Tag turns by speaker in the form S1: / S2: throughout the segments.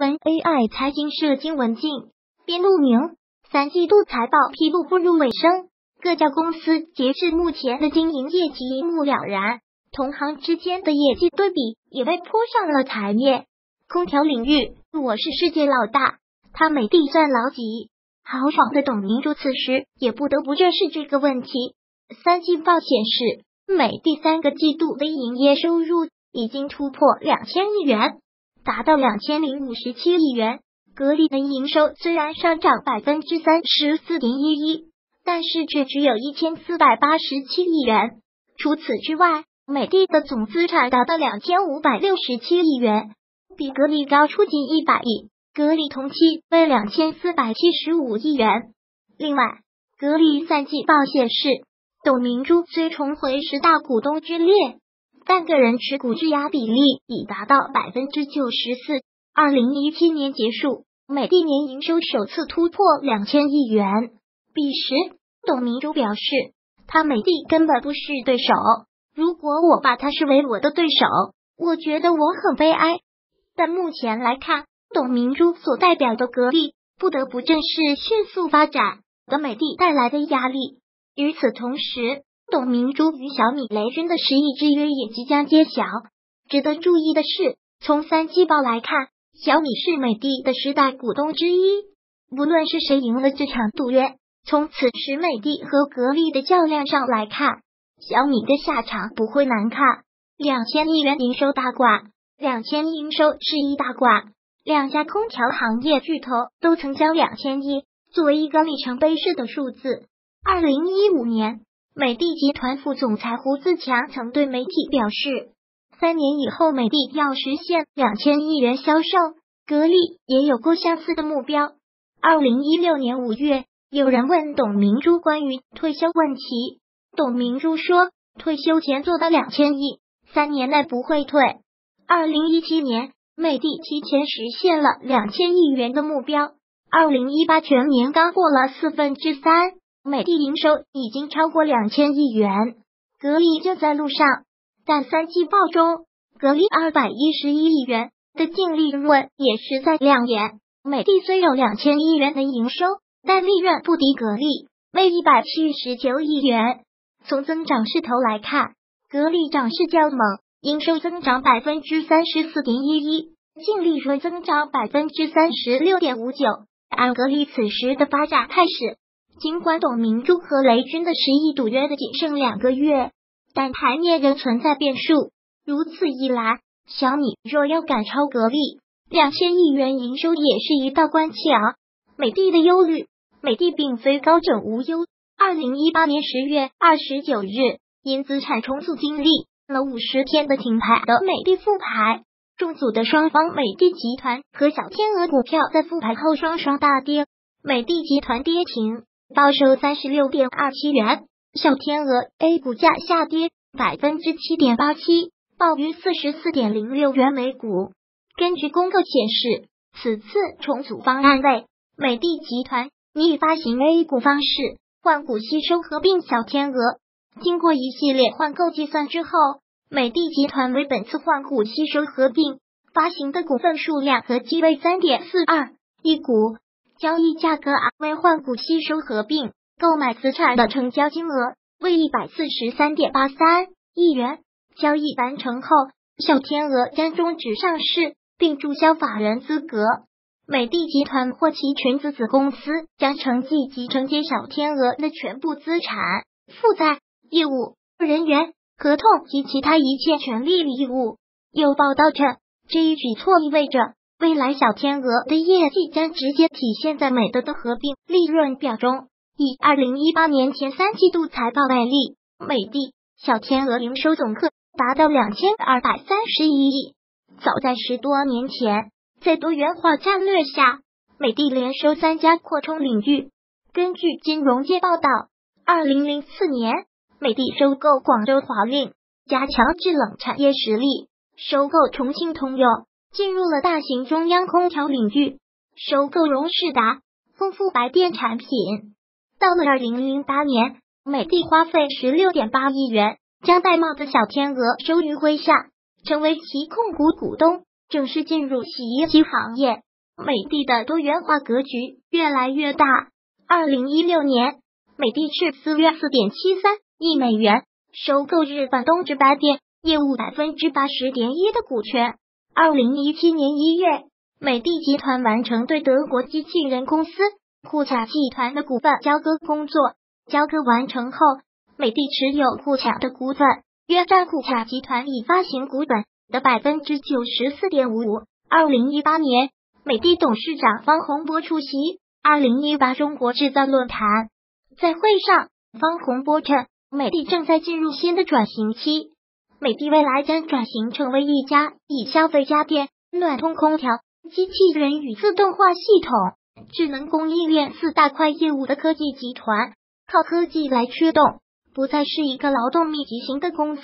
S1: 文 AI 财经社经文静编录名。三季度财报披露步入尾声，各家公司截至目前的经营业绩一目了然，同行之间的业绩对比也被泼上了台面。空调领域，我是世界老大，他美的算老几？豪爽的董明珠此时也不得不正视这个问题。三季报显示，美的三个季度的营业收入已经突破两千亿元。达到两千零五十七亿元，格力的营收虽然上涨百分之三十四点一一，但是却只有一千四百八十七亿元。除此之外，美的的总资产达到两千五百六十七亿元，比格力高出近一百亿。格力同期为两千四百七十五亿元。另外，格力三季报显示，董明珠虽重回十大股东之列。但个人持股质押比例已达到百分之九十四。二零一七年结束，美的年营收首次突破两千亿元。彼时，董明珠表示，他美的根本不是对手。如果我把他视为我的对手，我觉得我很悲哀。但目前来看，董明珠所代表的格力不得不正视迅速发展的美的带来的压力。与此同时，董明珠与小米雷军的十亿之约也即将揭晓。值得注意的是，从三季报来看，小米是美的的十大股东之一。无论是谁赢了这场赌约，从此时美的和格力的较量上来看，小米的下场不会难看。两千亿元营收大挂，两千亿营收是一大挂。两家空调行业巨头都曾将两千亿作为一个里程碑式的数字。二零一五年。美的集团副总裁胡自强曾对媒体表示，三年以后美的要实现两千亿元销售，格力也有过相似的目标。二零一六年五月，有人问董明珠关于退休问题，董明珠说，退休前做到两千亿，三年内不会退。二零一七年，美的提前实现了两千亿元的目标，二零一八全年刚过了四分之三。美的营收已经超过两千亿元，格力就在路上。但三季报中，格力二百一十一亿元的净利润也实在亮眼。美的虽有两千亿元的营收，但利润不敌格力，为一百七十九亿元。从增长势头来看，格力涨势较猛，营收增长百分之三十四点一一，净利润增长百分之三十六点五九。按格力此时的发展态势。尽管董明珠和雷军的十亿赌约的仅剩两个月，但台面仍存在变数。如此一来，小米若要赶超格力，两千亿元营收也是一道关卡。美的的忧虑，美的并非高枕无忧。二零一八年十月二十九日，因资产重组经历了五十天的停牌的美的复牌，重组的双方美的集团和小天鹅股票在复牌后双双大跌，美的集团跌停。报收三十六点二七元，小天鹅 A 股价下跌百分之七点八七，报于四十四点零六元每股。根据公告显示，此次重组方案为美的集团拟发行 A 股方式换股吸收合并小天鹅。经过一系列换购计算之后，美的集团为本次换股吸收合并发行的股份数量合计为三点四二亿股。交易价格为换股吸收合并购买资产的成交金额为一百四十三点八三亿元。交易完成后，小天鹅将终止上市并注销法人资格。美的集团或其全资子公司将承继及承接小天鹅的全部资产、负债、业务、人员、合同及其他一切权利义务。有报道称，这一举措意味着。未来小天鹅的业绩将直接体现在美的的合并利润表中。以二零一八年前三季度财报为例，美的小天鹅营收总客达到两千二百三十一亿。早在十多年前，在多元化战略下，美的连收三家扩充领域。根据金融界报道，二零零四年，美的收购广州华令，加强制冷产业实力；收购重庆通用。进入了大型中央空调领域，收购荣事达，丰富白电产品。到了二零零八年，美的花费十六点八亿元，将戴帽的小天鹅收于麾下，成为其控股股东，正式进入洗衣机行业。美的的多元化格局越来越大。二零一六年，美的斥资约四点七三亿美元收购日本东芝白电业务百分之八十点一的股权。二零一七年一月，美的集团完成对德国机器人公司库卡集团的股份交割工作。交割完成后，美的持有库卡的股份约占库卡集团已发行股本的百分之九十四点五五。二零一八年，美的董事长方洪波出席二零一八中国制造论坛，在会上，方洪波称，美的正在进入新的转型期，美的未来将转型成为一家以消费家电、暖通空调、机器人与自动化系统、智能供应链四大块业务的科技集团。靠科技来驱动，不再是一个劳动密集型的公司。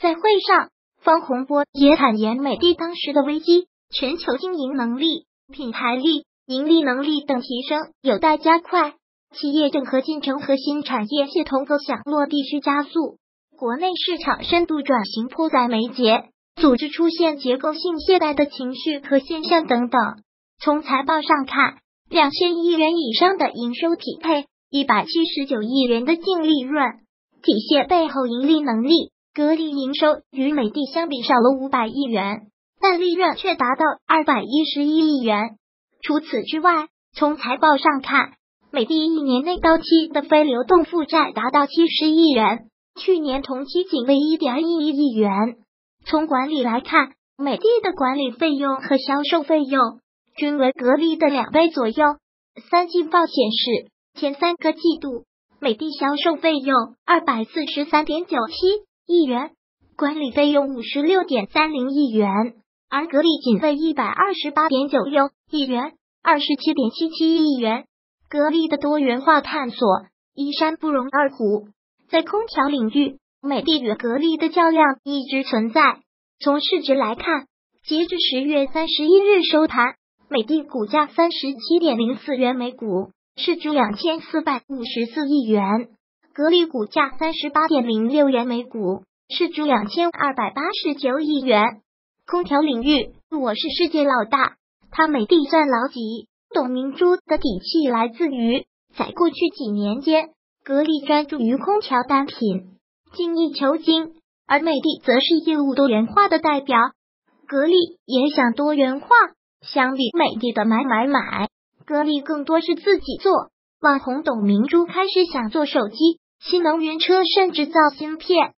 S1: 在会上，方洪波也坦言，美的当时的危机，全球经营能力、品牌力、盈利能力等提升有待加快，企业整合进程和新产业系统构想落地需加速，国内市场深度转型迫在眉睫，组织出现结构性懈怠的情绪和现象等等。从财报上看，两千亿元以上的营收匹配。一百七十九亿元的净利润，体现背后盈利能力。格力营收与美的相比少了五百亿元，但利润却达到二百一十一亿元。除此之外，从财报上看，美的一年内到期的非流动负债达到七十亿元，去年同期仅为一点一亿元。从管理来看，美的的管理费用和销售费用均为格力的两倍左右。三季报显示。前三个季度，美的销售费用二百四十三点九七亿元，管理费用五十六点三零亿元，而格力仅费一百二十八点九六亿元，二十七点七七亿元。格力的多元化探索，一山不容二虎。在空调领域，美的与格力的较量一直存在。从市值来看，截至十月三十一日收盘，美的股价三十七点零四元每股。市值两千四百五十四亿元，格力股价三十八点零六元每股，市值两千二百八十九亿元。空调领域，我是世界老大，他美的算老几？董明珠的底气来自于，在过去几年间，格力专注于空调单品，精益求精，而美的则是业务多元化的代表。格力也想多元化，相比美的的买买买。格力更多是自己做，网红董明珠开始想做手机、新能源车，甚至造芯片，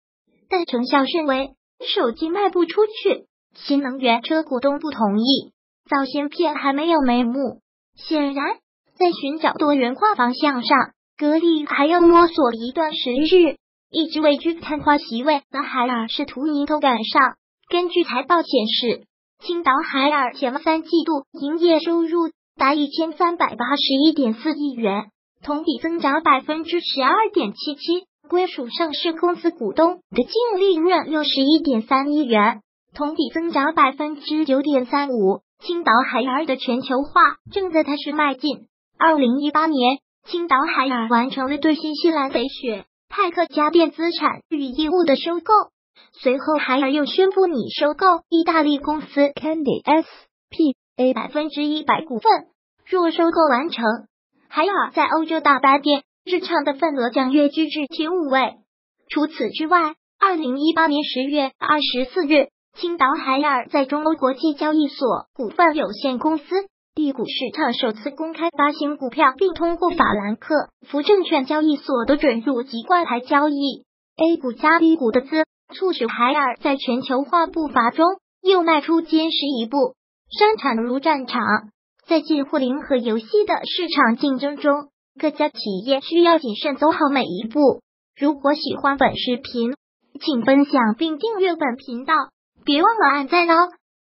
S1: 但成效甚微，手机卖不出去，新能源车股东不同意，造芯片还没有眉目。显然，在寻找多元化方向上，格力还要摸索一段时日。一直位居探花席位的海尔是图迎头赶上。根据财报显示，青岛海尔前三季度营业收入。达一千三百八十一点四亿元，同比增长百分之十二点七七。归属上市公司股东的净利润六十一点三亿元，同比增长百分之九点三五。青岛海尔的全球化正在开始迈进。二零一八年，青岛海尔完成了对新西兰北雪派克家电资产与业务的收购，随后海尔又宣布拟收购意大利公司 Candy S P。A 百分之一百股份，若收购完成，海尔在欧洲大白店市场的份额将跃居至前五位。除此之外，二零一八年十月二十四日，青岛海尔在中欧国际交易所股份有限公司 D 股市场首次公开发行股票，并通过法兰克福证券交易所的准入及挂牌交易。A 股加 B 股的资，促使海尔在全球化步伐中又迈出坚实一步。生产如战场，在近乎零和游戏的市场竞争中，各家企业需要谨慎走好每一步。如果喜欢本视频，请分享并订阅本频道，别忘了按赞哦。